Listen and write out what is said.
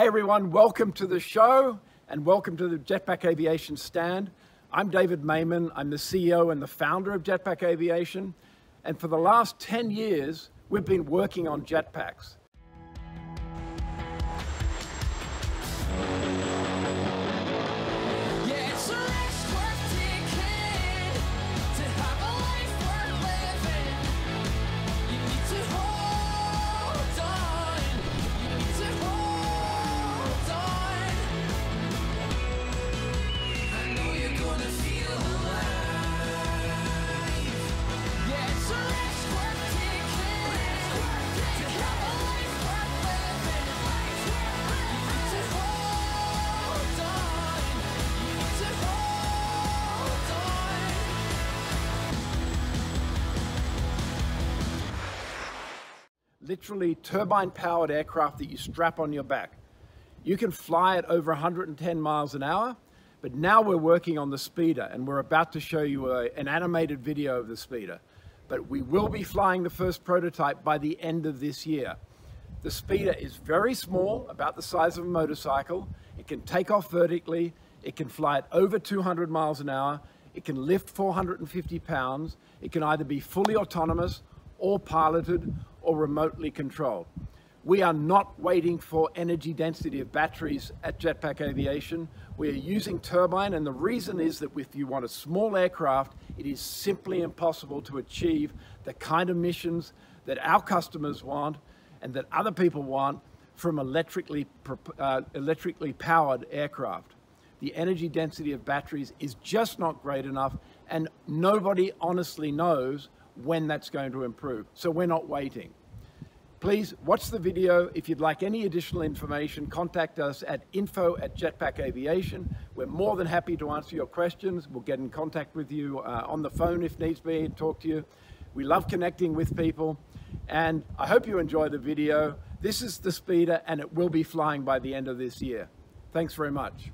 Hey everyone, welcome to the show and welcome to the Jetpack Aviation stand. I'm David Mayman. I'm the CEO and the founder of Jetpack Aviation. And for the last 10 years, we've been working on jetpacks. Literally turbine powered aircraft that you strap on your back. You can fly at over 110 miles an hour, but now we're working on the speeder and we're about to show you a, an animated video of the speeder. But we will be flying the first prototype by the end of this year. The speeder is very small, about the size of a motorcycle. It can take off vertically. It can fly at over 200 miles an hour. It can lift 450 pounds. It can either be fully autonomous or piloted or remotely controlled. We are not waiting for energy density of batteries at Jetpack Aviation. We are using turbine, and the reason is that if you want a small aircraft, it is simply impossible to achieve the kind of missions that our customers want and that other people want from electrically, uh, electrically powered aircraft. The energy density of batteries is just not great enough, and nobody honestly knows when that's going to improve. So we're not waiting. Please watch the video. If you'd like any additional information, contact us at info at Jetpack Aviation. We're more than happy to answer your questions. We'll get in contact with you uh, on the phone if needs be and talk to you. We love connecting with people. And I hope you enjoy the video. This is the speeder and it will be flying by the end of this year. Thanks very much.